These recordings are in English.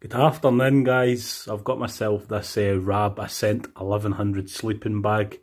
Good afternoon guys, I've got myself this uh, Rab Ascent 1100 sleeping bag.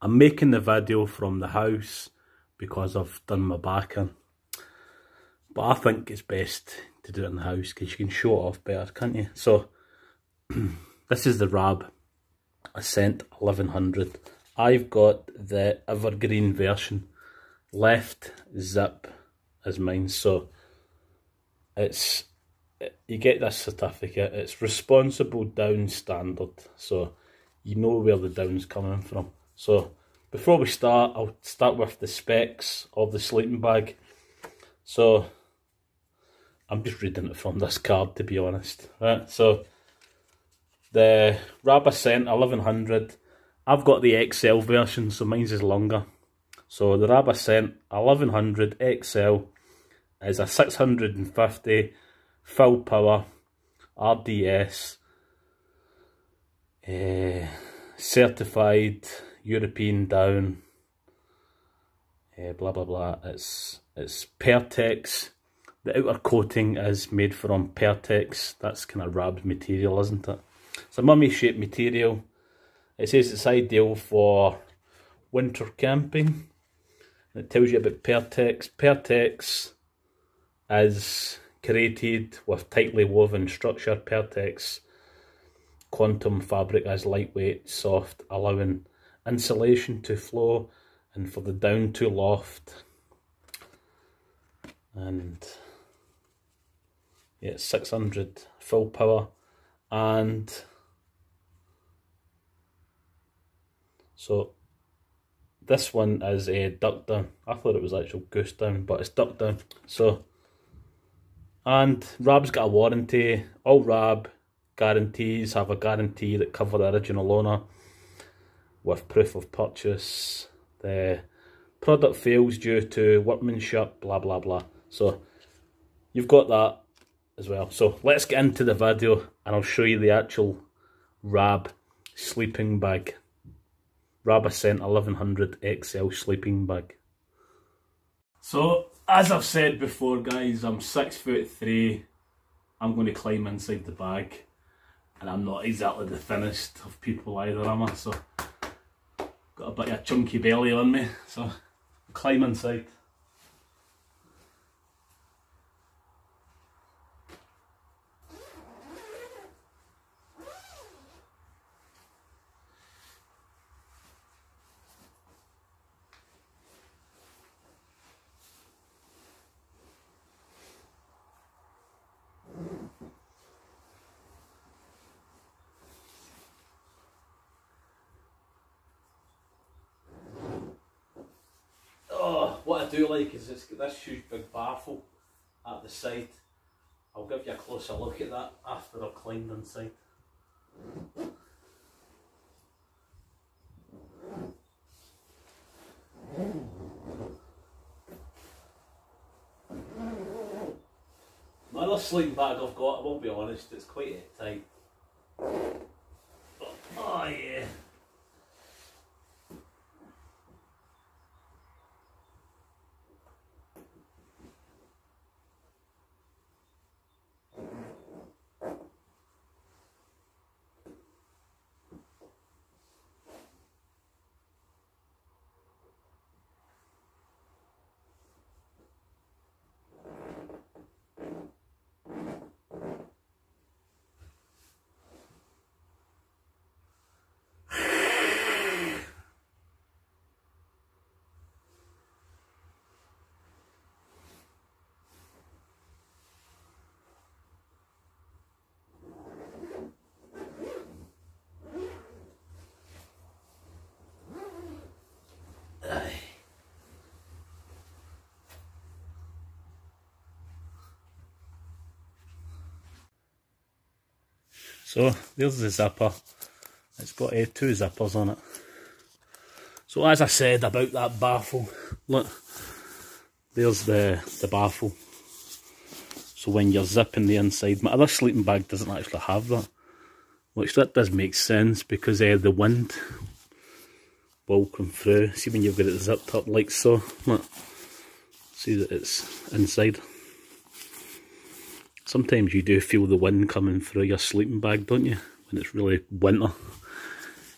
I'm making the video from the house because I've done my back in. But I think it's best to do it in the house because you can show it off better, can't you? So, this is the Rab Ascent 1100. I've got the evergreen version. Left zip is mine, so it's you get this certificate. It's responsible down standard, so you know where the down's coming from. So before we start, I'll start with the specs of the sleeping bag. So I'm just reading it from this card to be honest. Right, so the Rab Ascent 1100. I've got the XL version, so mine's is longer. So the Rab Ascent 1100 XL is a 650 full power RDS uh, certified European down uh, blah blah blah. It's it's Pertex. The outer coating is made from Pertex. That's kind of Rab's material isn't it? It's a mummy shaped material. It says it's ideal for winter camping. It tells you about Pertex. Pertex is created with tightly woven structure. Pertex quantum fabric is lightweight, soft, allowing insulation to flow and for the down to loft. And yeah, 600 full power and so this one is a duck down. I thought it was actual goose down, but it's duck down. So and Rab's got a warranty. All Rab guarantees have a guarantee that cover the original owner with proof of purchase. The product fails due to workmanship, blah blah blah. So you've got that as well. So let's get into the video and I'll show you the actual Rab sleeping bag. Rab Ascent 1100 XL sleeping bag. So as I've said before, guys, I'm six foot three. I'm going to climb inside the bag, and I'm not exactly the thinnest of people either, am I? So, got a bit of a chunky belly on me, so climb inside. what I do like is it's got this huge big baffle at the side. I'll give you a closer look at that after I've climbed inside. My other sleeping bag I've got, I won't be honest, it's quite tight. Oh yeah. So there's the zipper. It's got uh, two zippers on it. So as I said about that baffle, look, there's the, the baffle. So when you're zipping the inside, my other sleeping bag doesn't actually have that. Which that does make sense because uh, the wind will come through. See when you've got it zipped up like so. Look, see that it's inside. Sometimes you do feel the wind coming through your sleeping bag, don't you? When it's really winter,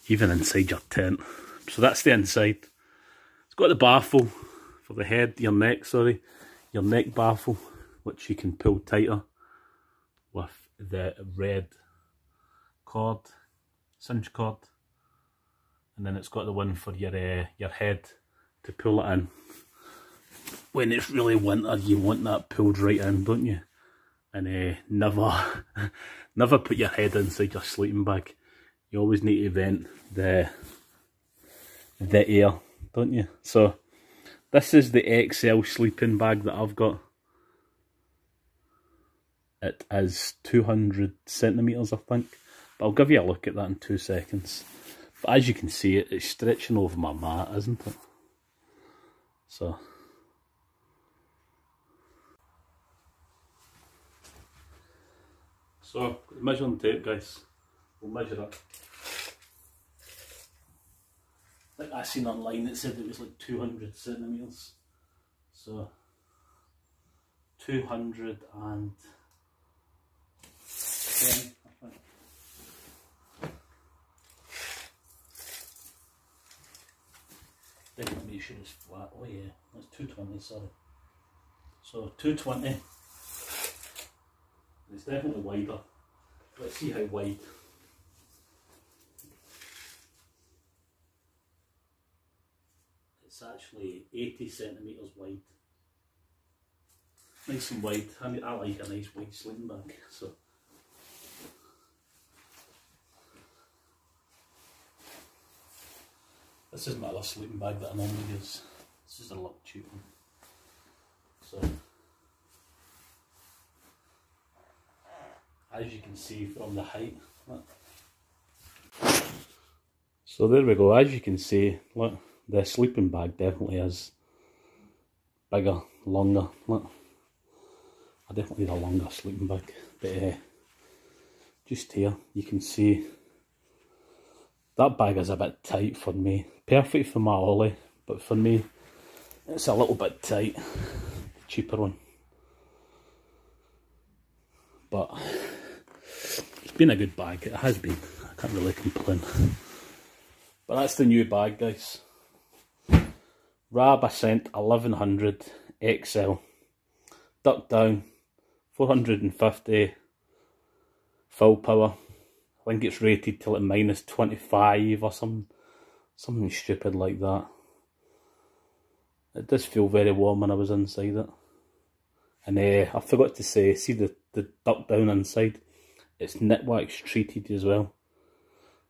even inside your tent. So that's the inside. It's got the baffle for the head, your neck, sorry, your neck baffle, which you can pull tighter with the red cord, cinch cord. And then it's got the one for your uh, your head to pull it in. When it's really winter, you want that pulled right in, don't you? And uh, never, never put your head inside your sleeping bag. You always need to vent the the air, don't you? So this is the XL sleeping bag that I've got. It is 200 centimetres, I think. But I'll give you a look at that in two seconds. But as you can see, it, it's stretching over my mat, isn't it? So... So, measuring tape guys, we'll measure it. Like I seen online it said it was like 200 centimetres. So 210 I think. Definitely make sure it's flat. Oh yeah, that's 220, sorry. So 220. It's definitely wider. Let's see how wide. It's actually 80 centimetres wide. Nice and wide. I, mean, I like a nice wide sling bag. So. This is my other sleeping bag that I normally use. This is a lot cheap one. So. As you can see from the height. So there we go, as you can see, look the sleeping bag definitely is bigger, longer. Look, I definitely need a longer sleeping bag. But uh, just here, you can see that bag is a bit tight for me. Perfect for my ollie, but for me, it's a little bit tight. Cheaper one. But been a good bag. It has been. I can't really complain. But that's the new bag, guys. Rab Ascent 1100 XL. Duck down, 450 full power. I think it's rated till at minus 25 or some, something stupid like that. It does feel very warm when I was inside it. And uh, I forgot to say, see the, the duck down inside? It's wax treated as well.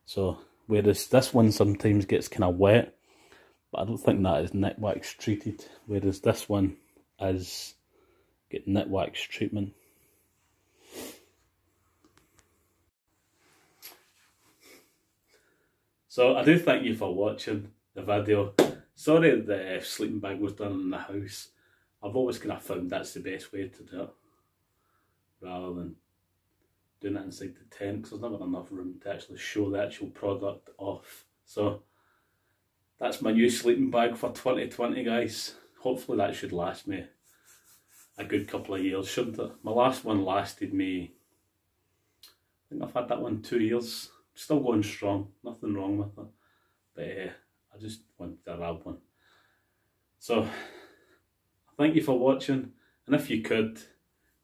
So, whereas this one sometimes gets kind of wet, but I don't think that is Nikwax treated, whereas this one is get Nikwax treatment. So I do thank you for watching the video. Sorry the uh, sleeping bag was done in the house. I've always kind of found that's the best way to do it. Rather than doing it inside the tent because there's never enough room to actually show the actual product off. So that's my new sleeping bag for 2020 guys. Hopefully that should last me a good couple of years, shouldn't it? My last one lasted me, I think I've had that one two years. Still going strong, nothing wrong with it. But uh, I just wanted to have one. So, thank you for watching. And if you could,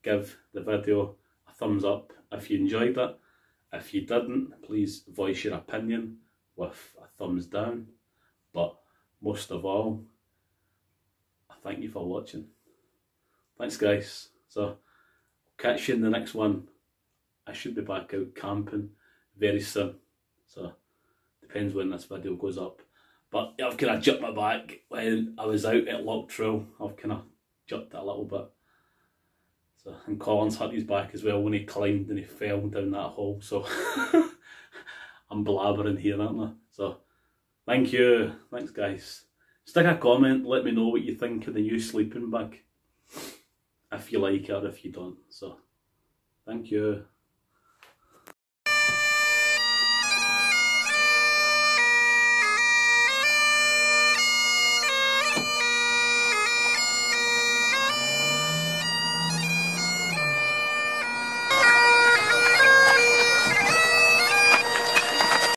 give the video a thumbs up if you enjoyed it. If you didn't, please voice your opinion with a thumbs down. But most of all, I thank you for watching. Thanks guys. So catch you in the next one. I should be back out camping very soon. So depends when this video goes up. But I've kind of jumped my back when I was out at Loch Trail. I've kind of jumped a little bit. So and Colin's hurt his back as well when he climbed and he fell down that hole. So I'm blabbering here, aren't I? So Thank you. Thanks, guys. Stick a comment. Let me know what you think of the new sleeping bag. If you like it or if you don't. So, thank you.